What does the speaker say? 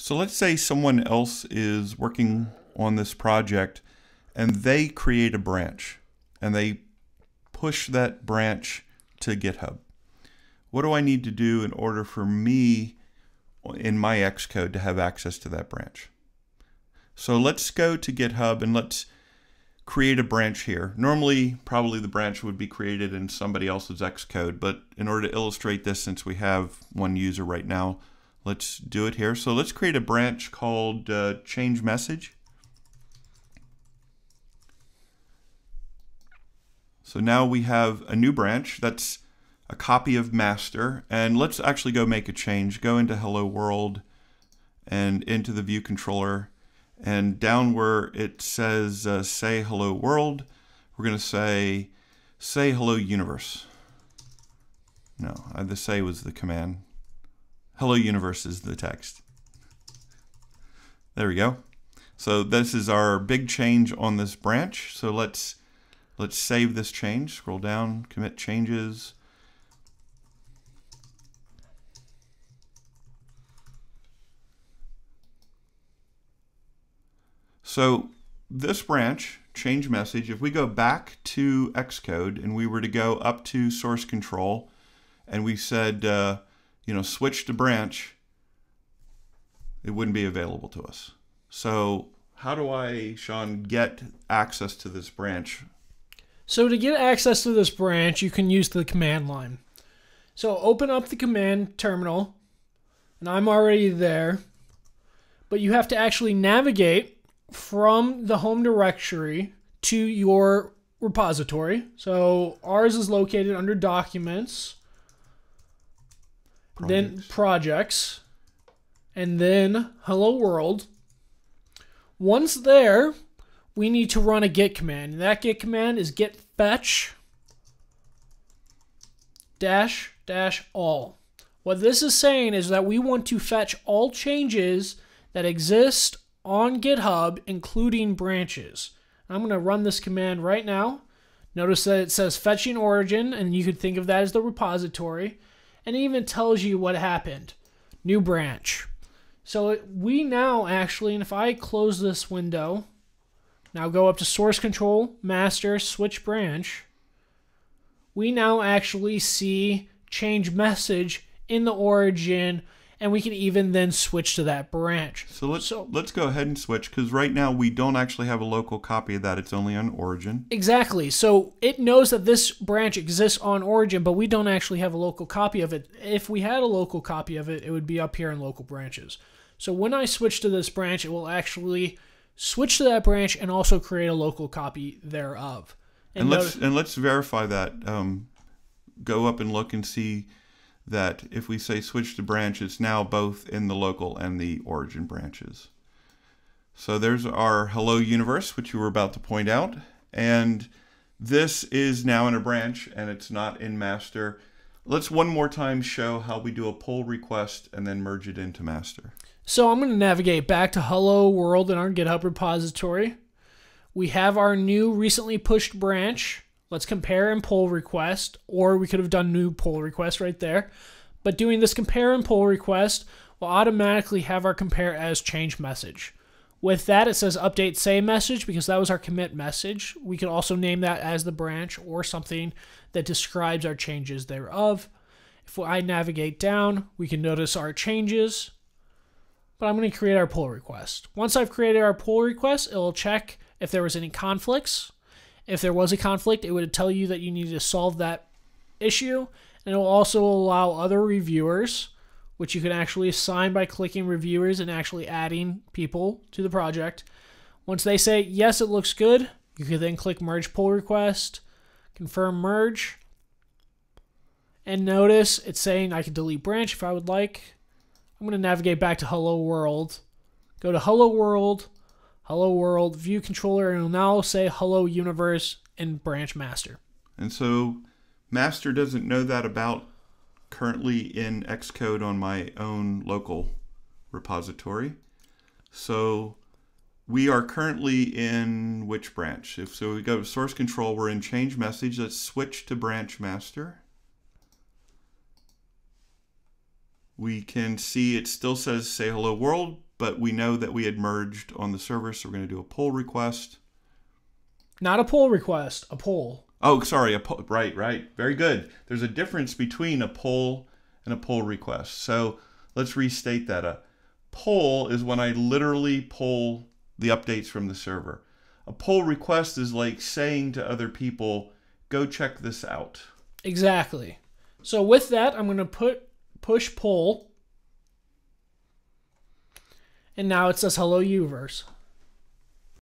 So let's say someone else is working on this project and they create a branch and they push that branch to GitHub. What do I need to do in order for me in my Xcode to have access to that branch? So let's go to GitHub and let's create a branch here. Normally, probably the branch would be created in somebody else's Xcode, but in order to illustrate this, since we have one user right now, let's do it here. So let's create a branch called uh, change message. So now we have a new branch that's a copy of master. And let's actually go make a change. Go into hello world and into the view controller. And down where it says uh, say hello world, we're going to say say hello universe. No, uh, the say was the command. Hello universe is the text. There we go. So this is our big change on this branch. So let's let's save this change. Scroll down, commit changes. So this branch, change message, if we go back to Xcode and we were to go up to source control and we said, uh, you know, switch to branch, it wouldn't be available to us. So how do I, Sean, get access to this branch? So to get access to this branch, you can use the command line. So open up the command terminal, and I'm already there, but you have to actually navigate from the home directory to your repository. So ours is located under documents, projects. then projects, and then hello world. Once there, we need to run a git command. And that git command is git fetch dash dash all. What this is saying is that we want to fetch all changes that exist on GitHub, including branches. I'm going to run this command right now. Notice that it says fetching origin, and you could think of that as the repository. And it even tells you what happened. New branch. So we now actually, and if I close this window, now go up to source control, master, switch branch, we now actually see change message in the origin and we can even then switch to that branch. So let's so, let's go ahead and switch because right now we don't actually have a local copy of that. It's only on Origin. Exactly. So it knows that this branch exists on Origin, but we don't actually have a local copy of it. If we had a local copy of it, it would be up here in local branches. So when I switch to this branch, it will actually switch to that branch and also create a local copy thereof. And, and let's and let's verify that. Um, go up and look and see that if we say switch to branch, it's now both in the local and the origin branches. So there's our hello universe, which you were about to point out. And this is now in a branch and it's not in master. Let's one more time show how we do a pull request and then merge it into master. So I'm going to navigate back to hello world in our GitHub repository. We have our new recently pushed branch Let's compare and pull request, or we could have done new pull request right there. But doing this compare and pull request will automatically have our compare as change message. With that, it says update say message because that was our commit message. We could also name that as the branch or something that describes our changes thereof. If I navigate down, we can notice our changes. But I'm going to create our pull request. Once I've created our pull request, it'll check if there was any conflicts. If there was a conflict, it would tell you that you need to solve that issue, and it will also allow other reviewers, which you can actually assign by clicking reviewers and actually adding people to the project. Once they say, yes, it looks good, you can then click merge pull request, confirm merge, and notice it's saying I can delete branch if I would like. I'm going to navigate back to hello world, go to hello world, hello world view controller and will now say hello universe and branch master. And so master doesn't know that about currently in Xcode on my own local repository. So we are currently in which branch? If so we go to source control, we're in change message. Let's switch to branch master. We can see it still says say hello world, but we know that we had merged on the server, so we're going to do a pull request. Not a pull request, a pull. Oh, sorry, a pull, right, right. Very good. There's a difference between a pull and a pull request. So let's restate that. A pull is when I literally pull the updates from the server. A pull request is like saying to other people, go check this out. Exactly. So with that, I'm going to put push pull. And now it says hello universe.